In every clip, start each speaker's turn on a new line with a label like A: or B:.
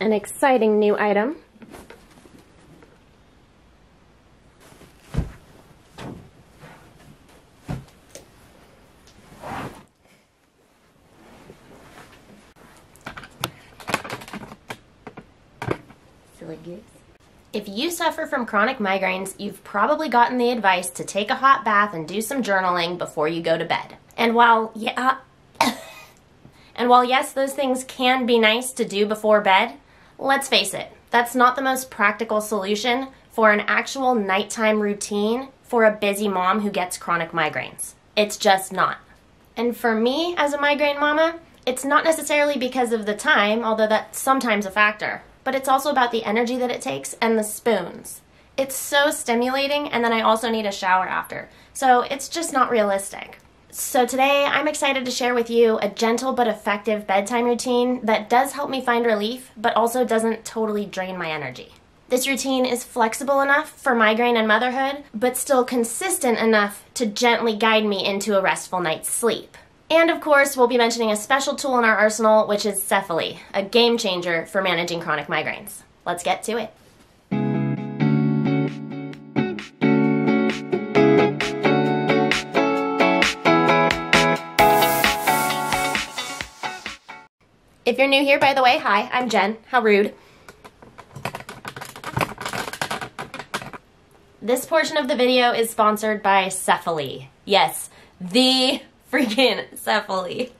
A: an exciting new item.
B: Silly goose. If you suffer from chronic migraines, you've probably gotten the advice to take a hot bath and do some journaling before you go to bed. And while, yeah, and while yes, those things can be nice to do before bed, let's face it, that's not the most practical solution for an actual nighttime routine for a busy mom who gets chronic migraines. It's just not. And for me, as a migraine mama, it's not necessarily because of the time, although that's sometimes a factor, but it's also about the energy that it takes and the spoons. It's so stimulating, and then I also need a shower after. So it's just not realistic. So today, I'm excited to share with you a gentle but effective bedtime routine that does help me find relief, but also doesn't totally drain my energy. This routine is flexible enough for migraine and motherhood, but still consistent enough to gently guide me into a restful night's sleep. And of course, we'll be mentioning a special tool in our arsenal, which is Cefaly, a game changer for managing chronic migraines. Let's get to it. You're new here, by the way, hi, I'm Jen. How rude. This portion of the video is sponsored by Cefaly. Yes, the freaking Cefaly.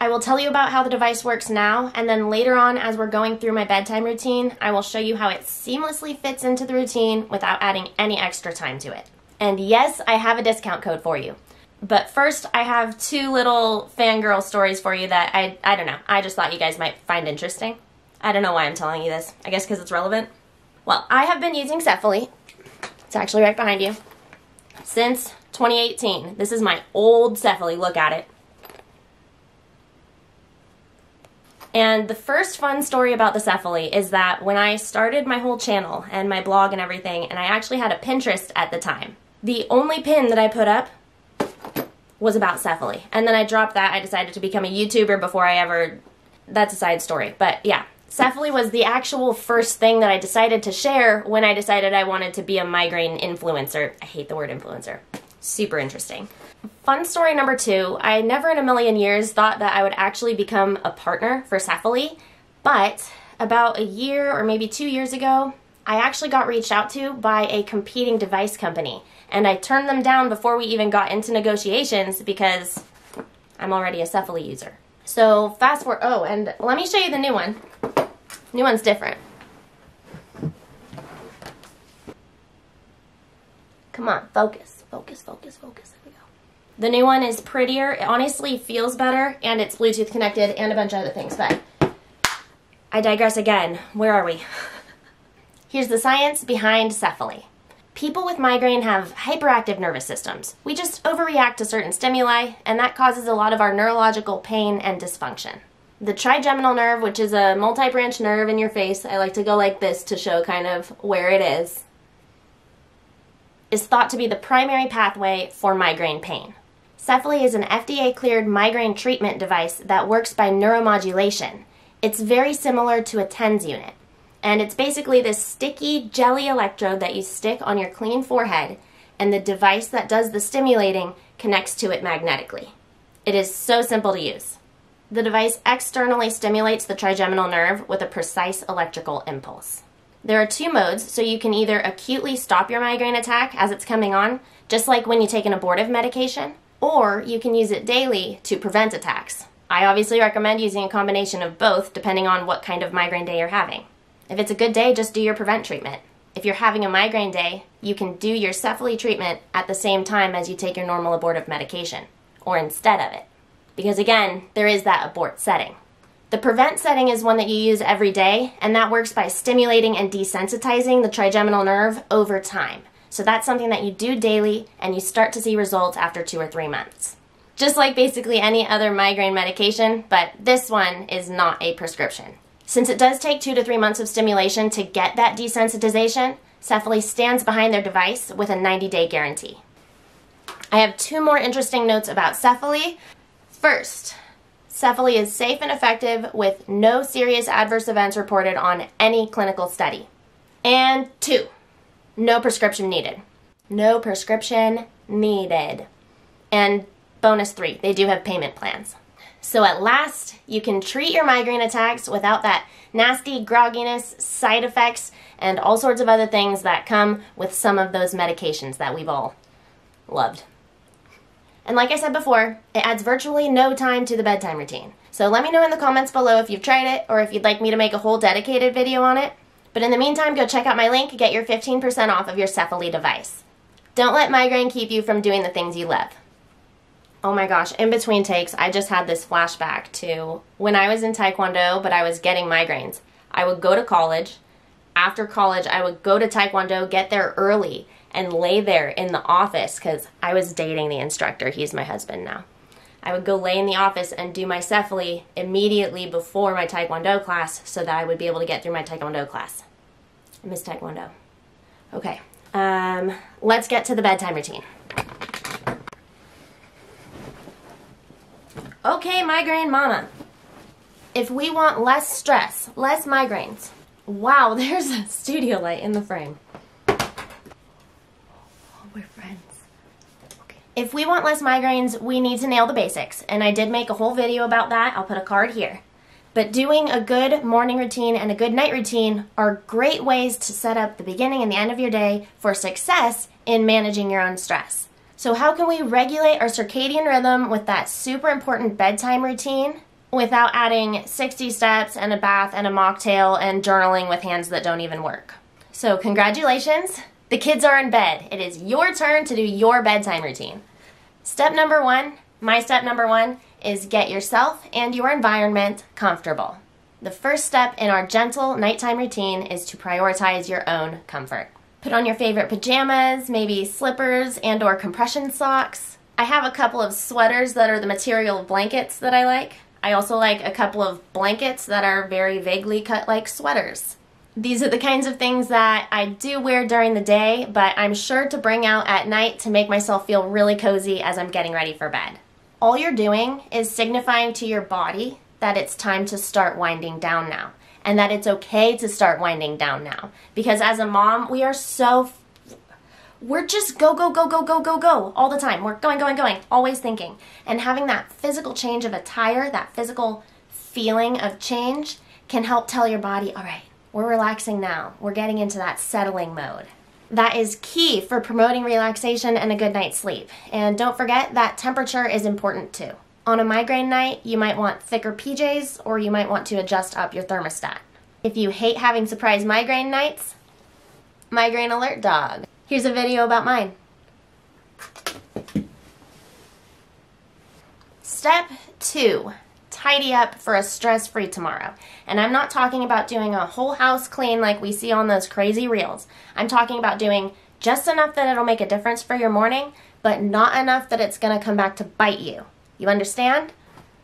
B: I will tell you about how the device works now, and then later on, as we're going through my bedtime routine, I will show you how it seamlessly fits into the routine without adding any extra time to it. And yes, I have a discount code for you. But first, I have two little fangirl stories for you that I, I don't know, I just thought you guys might find interesting. I don't know why I'm telling you this. I guess because it's relevant. Well, I have been using Cefaly. It's actually right behind you. Since 2018. This is my old Cefaly. Look at it. And the first fun story about the Cefaly is that when I started my whole channel and my blog and everything, and I actually had a Pinterest at the time, the only pin that I put up was about Cefaly. And then I dropped that. I decided to become a YouTuber before I ever. That's a side story. But yeah, Cefaly was the actual first thing that I decided to share when I decided I wanted to be a migraine influencer. I hate the word influencer. Super interesting. Fun story number two I never in a million years thought that I would actually become a partner for Cefaly, but about a year or maybe two years ago, I actually got reached out to by a competing device company and I turned them down before we even got into negotiations because I'm already a Cefaly user. So fast forward, oh, and let me show you the new one. New one's different. Come on, focus, focus, focus, focus. There we go. The new one is prettier. It honestly feels better, and it's Bluetooth connected and a bunch of other things, but I digress again. Where are we? Here's the science behind Cefaly. People with migraine have hyperactive nervous systems. We just overreact to certain stimuli, and that causes a lot of our neurological pain and dysfunction. The trigeminal nerve, which is a multi branch nerve in your face, I like to go like this to show kind of where it is, is thought to be the primary pathway for migraine pain. Cefaly is an FDA cleared migraine treatment device that works by neuromodulation. It's very similar to a TENS unit. And it's basically this sticky jelly electrode that you stick on your clean forehead, and the device that does the stimulating connects to it magnetically. It is so simple to use. The device externally stimulates the trigeminal nerve with a precise electrical impulse. There are two modes, so you can either acutely stop your migraine attack as it's coming on, just like when you take an abortive medication, or you can use it daily to prevent attacks. I obviously recommend using a combination of both depending on what kind of migraine day you're having. If it's a good day, just do your prevent treatment. If you're having a migraine day, you can do your Cefaly treatment at the same time as you take your normal abortive medication, or instead of it. Because again, there is that abort setting. The prevent setting is one that you use every day, and that works by stimulating and desensitizing the trigeminal nerve over time. So that's something that you do daily, and you start to see results after two or three months. Just like basically any other migraine medication, but this one is not a prescription. Since it does take two to three months of stimulation to get that desensitization, Cefaly stands behind their device with a 90 day guarantee. I have two more interesting notes about Cefaly. First, Cefaly is safe and effective with no serious adverse events reported on any clinical study. And two, no prescription needed. No prescription needed. And bonus three, they do have payment plans. So at last, you can treat your migraine attacks without that nasty grogginess, side effects, and all sorts of other things that come with some of those medications that we've all loved. And like I said before, it adds virtually no time to the bedtime routine. So let me know in the comments below if you've tried it or if you'd like me to make a whole dedicated video on it. But in the meantime, go check out my link, get your 15% off of your Cefaly device. Don't let migraine keep you from doing the things you love. Oh my gosh, in between takes, I just had this flashback to when I was in Taekwondo, but I was getting migraines. I would go to college. After college, I would go to Taekwondo, get there early, and lay there in the office because I was dating the instructor. He's my husband now. I would go lay in the office and do my Cefaly immediately before my Taekwondo class so that I would be able to get through my Taekwondo class. I miss Taekwondo. Okay, um, let's get to the bedtime routine. Okay, migraine mama. If we want less stress, less migraines. Wow, there's a studio light in the frame. Oh, we're friends. Okay. If we want less migraines, we need to nail the basics. And I did make a whole video about that. I'll put a card here. But doing a good morning routine and a good night routine are great ways to set up the beginning and the end of your day for success in managing your own stress. So, how can we regulate our circadian rhythm with that super important bedtime routine without adding 60 steps and a bath and a mocktail and journaling with hands that don't even work? So, congratulations! The kids are in bed. It is your turn to do your bedtime routine. Step number one, my step number one, is get yourself and your environment comfortable. The first step in our gentle nighttime routine is to prioritize your own comfort. Put on your favorite pajamas, maybe slippers and or compression socks. I have a couple of sweaters that are the material of blankets that I like. I also like a couple of blankets that are very vaguely cut like sweaters. These are the kinds of things that I do wear during the day, but I'm sure to bring out at night to make myself feel really cozy as I'm getting ready for bed. All you're doing is signifying to your body that it's time to start winding down now and that it's okay to start winding down now. Because as a mom, we are so we're just go go go go go go go all the time. We're going going going, always thinking. And having that physical change of attire, that physical feeling of change can help tell your body, all right, we're relaxing now. We're getting into that settling mode. That is key for promoting relaxation and a good night's sleep. And don't forget that temperature is important too. On a migraine night, you might want thicker PJs or you might want to adjust up your thermostat. If you hate having surprise migraine nights, migraine alert dog. Here's a video about mine. Step two, tidy up for a stress-free tomorrow. And I'm not talking about doing a whole house clean like we see on those crazy reels. I'm talking about doing just enough that it'll make a difference for your morning, but not enough that it's gonna come back to bite you. You understand?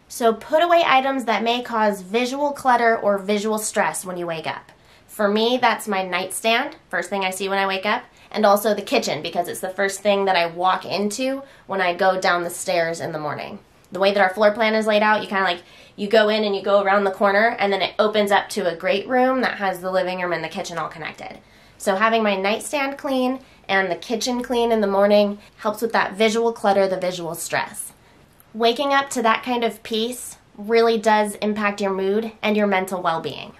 B: So put away items that may cause visual clutter or visual stress when you wake up. For me, that's my nightstand, first thing I see when I wake up, and also the kitchen because it's the first thing that I walk into when I go down the stairs in the morning. The way that our floor plan is laid out, you kind of like you go in and you go around the corner and then it opens up to a great room that has the living room and the kitchen all connected. So having my nightstand clean and the kitchen clean in the morning helps with that visual clutter, the visual stress. Waking up to that kind of peace really does impact your mood and your mental well being.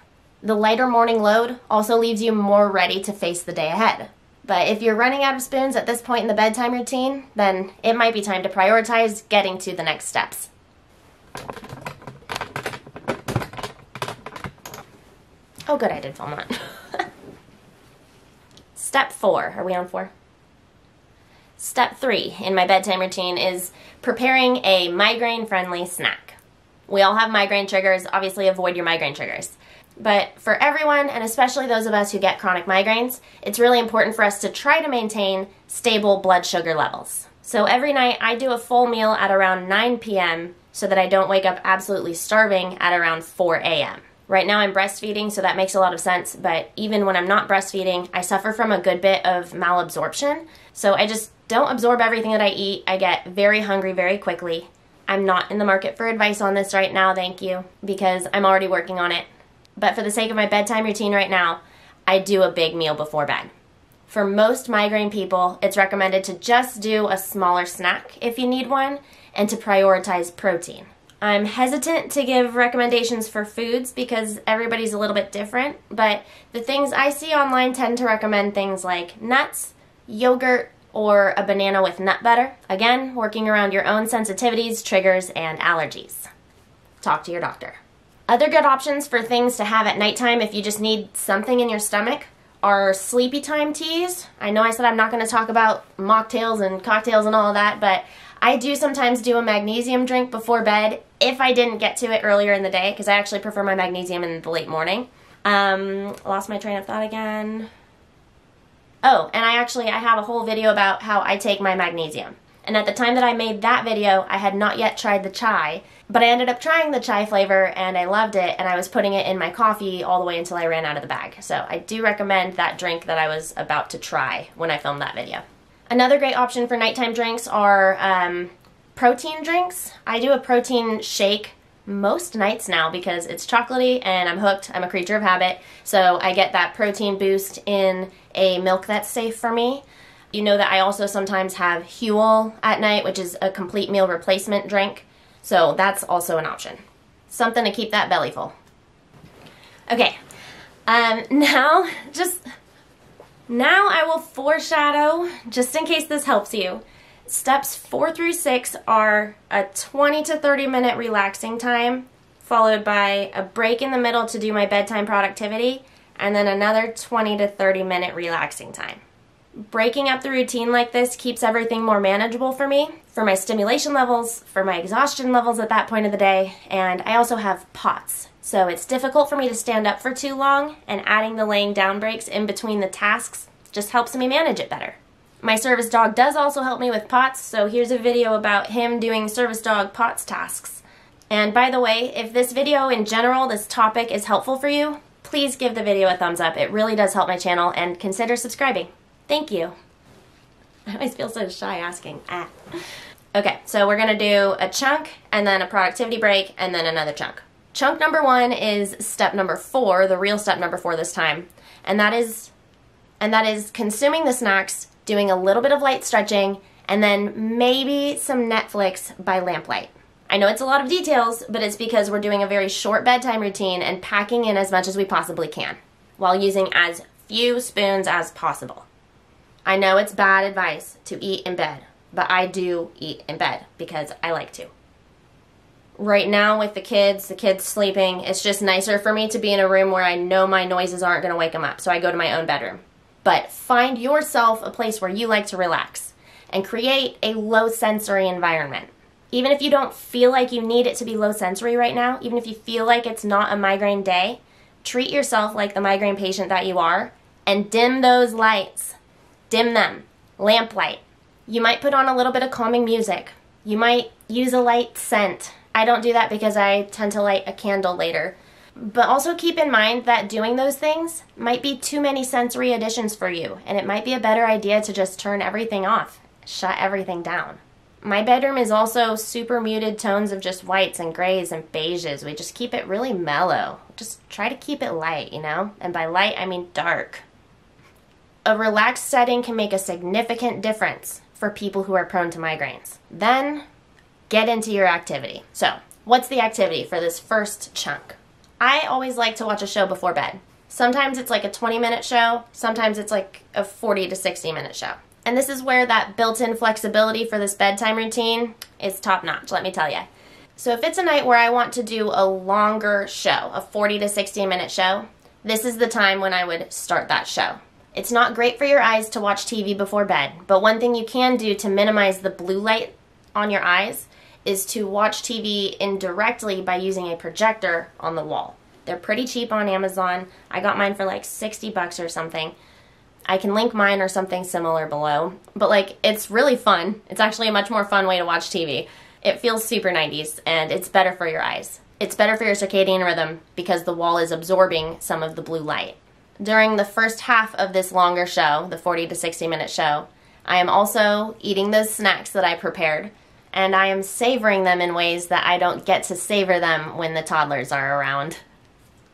B: The lighter morning load also leaves you more ready to face the day ahead. But if you're running out of spoons at this point in the bedtime routine, then it might be time to prioritize getting to the next steps. Oh, good, I did film that. Step four. Are we on four? Step three in my bedtime routine is preparing a migraine friendly snack. We all have migraine triggers, obviously, avoid your migraine triggers. But for everyone, and especially those of us who get chronic migraines, it's really important for us to try to maintain stable blood sugar levels. So every night I do a full meal at around 9 p.m. so that I don't wake up absolutely starving at around 4 a.m. Right now I'm breastfeeding, so that makes a lot of sense, but even when I'm not breastfeeding, I suffer from a good bit of malabsorption. So I just don't absorb everything that I eat. I get very hungry very quickly. I'm not in the market for advice on this right now, thank you, because I'm already working on it. But for the sake of my bedtime routine right now, I do a big meal before bed. For most migraine people, it's recommended to just do a smaller snack if you need one and to prioritize protein. I'm hesitant to give recommendations for foods because everybody's a little bit different, but the things I see online tend to recommend things like nuts, yogurt, or a banana with nut butter. Again, working around your own sensitivities, triggers, and allergies. Talk to your doctor. Other good options for things to have at nighttime if you just need something in your stomach are sleepy time teas. I know I said I'm not going to talk about mocktails and cocktails and all of that, but I do sometimes do a magnesium drink before bed if I didn't get to it earlier in the day because I actually prefer my magnesium in the late morning. Um, lost my train of thought again. Oh, and I actually I have a whole video about how I take my magnesium. And at the time that I made that video, I had not yet tried the chai, but I ended up trying the chai flavor and I loved it and I was putting it in my coffee all the way until I ran out of the bag. So I do recommend that drink that I was about to try when I filmed that video. Another great option for nighttime drinks are um, protein drinks. I do a protein shake most nights now because it's chocolatey and I'm hooked. I'm a creature of habit. So I get that protein boost in a milk that's safe for me. You know that I also sometimes have Huel at night, which is a complete meal replacement drink. So that's also an option. Something to keep that belly full. Okay, um, now just now I will foreshadow, just in case this helps you. Steps four through six are a 20 to 30 minute relaxing time, followed by a break in the middle to do my bedtime productivity, and then another 20 to 30 minute relaxing time. Breaking up the routine like this keeps everything more manageable for me, for my stimulation levels, for my exhaustion levels at that point of the day, and I also have POTS, so it's difficult for me to stand up for too long, and adding the laying down breaks in between the tasks just helps me manage it better. My service dog does also help me with POTS, so here's a video about him doing service dog POTS tasks. And by the way, if this video in general, this topic is helpful for you, please give the video a thumbs up. It really does help my channel and consider subscribing. Thank you. I always feel so shy asking. Ah. Okay, so we're gonna do a chunk and then a productivity break and then another chunk. Chunk number one is step number four, the real step number four this time, and that is, and that is consuming the snacks, doing a little bit of light stretching, and then maybe some Netflix by lamplight. I know it's a lot of details, but it's because we're doing a very short bedtime routine and packing in as much as we possibly can while using as few spoons as possible. I know it's bad advice to eat in bed, but I do eat in bed because I like to right now with the kids, the kids sleeping, it's just nicer for me to be in a room where I know my noises aren't going to wake them up. So I go to my own bedroom. But find yourself a place where you like to relax and create a low sensory environment. Even if you don't feel like you need it to be low sensory right now, even if you feel like it's not a migraine day, treat yourself like the migraine patient that you are and dim those lights. Dim them. Lamplight. You might put on a little bit of calming music. You might use a light scent I don't do that because I tend to light a candle later. But also keep in mind that doing those things might be too many sensory additions for you, and it might be a better idea to just turn everything off, shut everything down. My bedroom is also super muted tones of just whites and grays and beiges. We just keep it really mellow. Just try to keep it light, you know? And by light, I mean dark. A relaxed setting can make a significant difference for people who are prone to migraines. Then get into your activity. So, what's the activity for this first chunk? I always like to watch a show before bed. Sometimes it's like a 20 minute show, sometimes it's like a 40 to 60 minute show. And this is where that built in flexibility for this bedtime routine is top notch, let me tell you. So, if it's a night where I want to do a longer show, a 40 to 60 minute show, this is the time when I would start that show. It's not great for your eyes to watch TV before bed, but one thing you can do to minimize the blue light on your eyes is to watch TV indirectly by using a projector on the wall. They're pretty cheap on Amazon. I got mine for like 60 bucks or something. I can link mine or something similar below. But like, it's really fun. It's actually a much more fun way to watch TV. It feels super 90s and it's better for your eyes. It's better for your circadian rhythm because the wall is absorbing some of the blue light. During the first half of this longer show, the 40 to 60 minute show, I am also eating those snacks that I prepared and I am savoring them in ways that I don't get to savor them when the toddlers are around.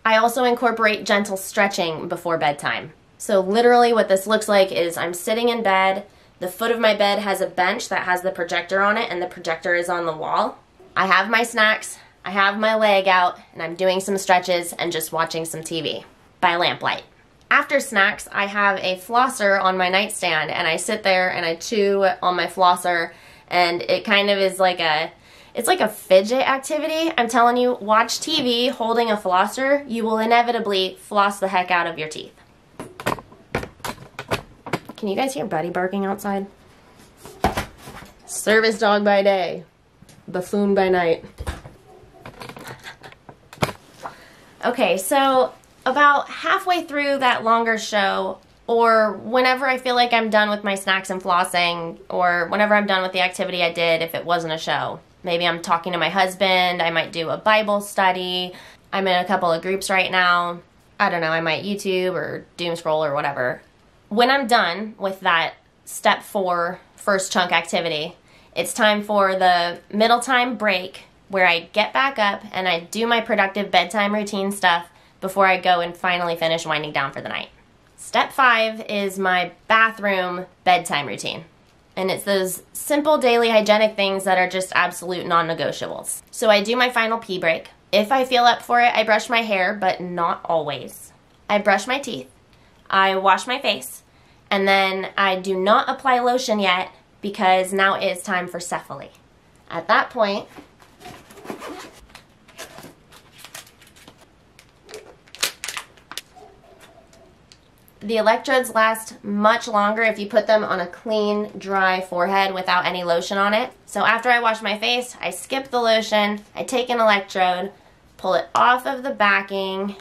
B: I also incorporate gentle stretching before bedtime. So, literally, what this looks like is I'm sitting in bed. The foot of my bed has a bench that has the projector on it, and the projector is on the wall. I have my snacks, I have my leg out, and I'm doing some stretches and just watching some TV by lamplight. After snacks, I have a flosser on my nightstand, and I sit there and I chew on my flosser, and it kind of is like a it's like a fidget activity. I'm telling you, watch TV holding a flosser, you will inevitably floss the heck out of your teeth. Can you guys hear Buddy barking outside? Service dog by day, buffoon by night. Okay, so about halfway through that longer show, or whenever I feel like I'm done with my snacks and flossing, or whenever I'm done with the activity I did if it wasn't a show. Maybe I'm talking to my husband, I might do a Bible study. I'm in a couple of groups right now. I don't know, I might YouTube or doom scroll or whatever. When I'm done with that step four first chunk activity, it's time for the middle time break where I get back up and I do my productive bedtime routine stuff before I go and finally finish winding down for the night. Step five is my bathroom bedtime routine. And it's those simple daily hygienic things that are just absolute non negotiables. So I do my final pee break. If I feel up for it, I brush my hair, but not always. I brush my teeth. I wash my face. And then I do not apply lotion yet because now it is time for Cefaly. At that point, The electrodes last much longer if you put them on a clean, dry forehead without any lotion on it. So after I wash my face, I skip the lotion, I take an electrode, pull it off of the backing,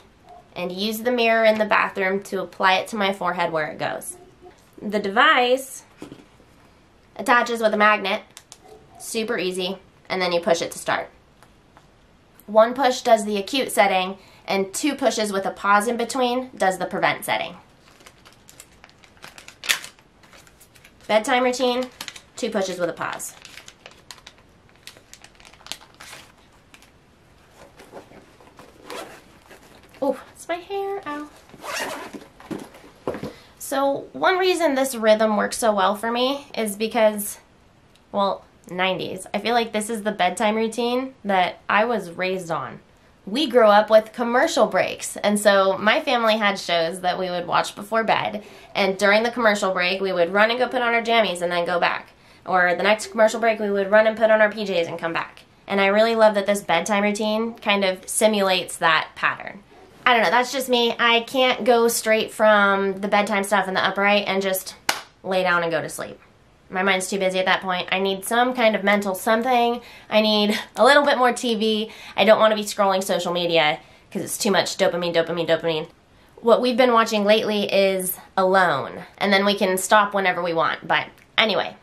B: and use the mirror in the bathroom to apply it to my forehead where it goes. The device attaches with a magnet, super easy, and then you push it to start. One push does the acute setting, and two pushes with a pause in between does the prevent setting. Bedtime routine, two pushes with a pause. Oh, it's my hair. Ow. So, one reason this rhythm works so well for me is because, well, 90s. I feel like this is the bedtime routine that I was raised on we grew up with commercial breaks. And so my family had shows that we would watch before bed. And during the commercial break, we would run and go put on our jammies and then go back. Or the next commercial break, we would run and put on our PJs and come back. And I really love that this bedtime routine kind of simulates that pattern. I don't know, that's just me. I can't go straight from the bedtime stuff in the upright and just lay down and go to sleep. My mind's too busy at that point. I need some kind of mental something. I need a little bit more TV. I don't want to be scrolling social media because it's too much dopamine, dopamine, dopamine. What we've been watching lately is Alone, and then we can stop whenever we want. But anyway,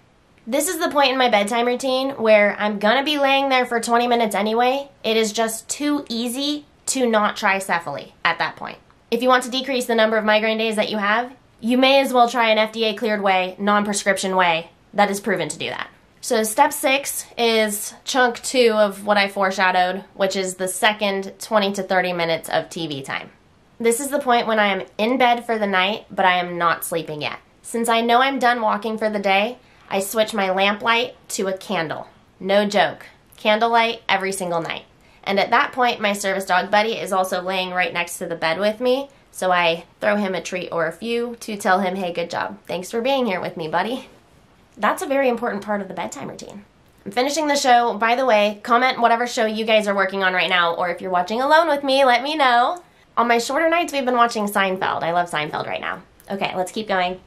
B: this is the point in my bedtime routine where I'm gonna be laying there for 20 minutes anyway. It is just too easy to not try Cefaly at that point. If you want to decrease the number of migraine days that you have, you may as well try an FDA cleared way, non prescription way that is proven to do that. So, step six is chunk two of what I foreshadowed, which is the second 20 to 30 minutes of TV time. This is the point when I am in bed for the night, but I am not sleeping yet. Since I know I'm done walking for the day, I switch my lamplight to a candle. No joke. Candlelight every single night. And at that point, my service dog buddy is also laying right next to the bed with me, so I throw him a treat or a few to tell him, hey, good job. Thanks for being here with me, buddy. That's a very important part of the bedtime routine. I'm finishing the show. By the way, comment whatever show you guys are working on right now, or if you're watching alone with me, let me know. On my shorter nights, we've been watching Seinfeld. I love Seinfeld right now. Okay, let's keep going.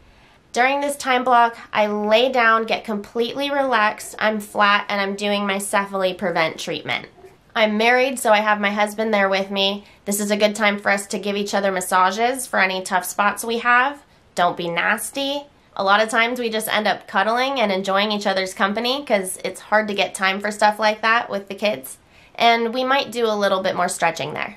B: During this time block, I lay down, get completely relaxed, I'm flat, and I'm doing my Cefaly prevent treatment. I'm married, so I have my husband there with me. This is a good time for us to give each other massages for any tough spots we have. Don't be nasty. A lot of times we just end up cuddling and enjoying each other's company because it's hard to get time for stuff like that with the kids. And we might do a little bit more stretching there.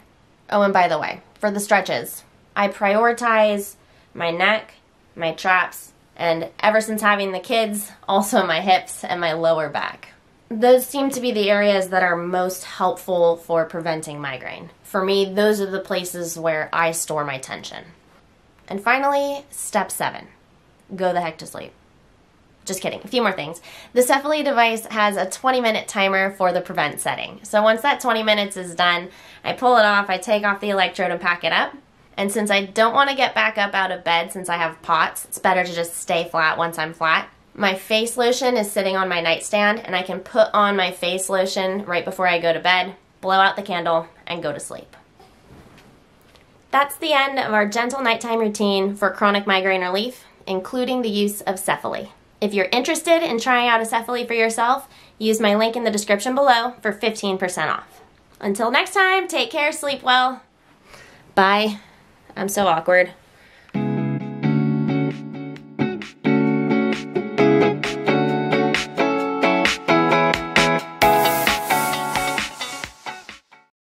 B: Oh, and by the way, for the stretches, I prioritize my neck, my traps, and ever since having the kids, also my hips and my lower back. those seem to be the areas that are most helpful for preventing migraine. For me, those are the places where I store my tension. And finally, step seven go the heck to sleep. Just kidding, a few more things. The Cefaly device has a 20 minute timer for the prevent setting. So once that 20 minutes is done, I pull it off, I take off the electrode and pack it up. And since I don't want to get back up out of bed since I have POTS, it's better to just stay flat once I'm flat. My face lotion is sitting on my nightstand and I can put on my face lotion right before I go to bed, blow out the candle, and go to sleep. That's the end of our gentle nighttime routine for chronic migraine relief, including the use of Cefaly. If you're interested in trying out a Cefaly for yourself, use my link in the description below for 15% off. Until next time, take care, sleep well. Bye. I'm so awkward.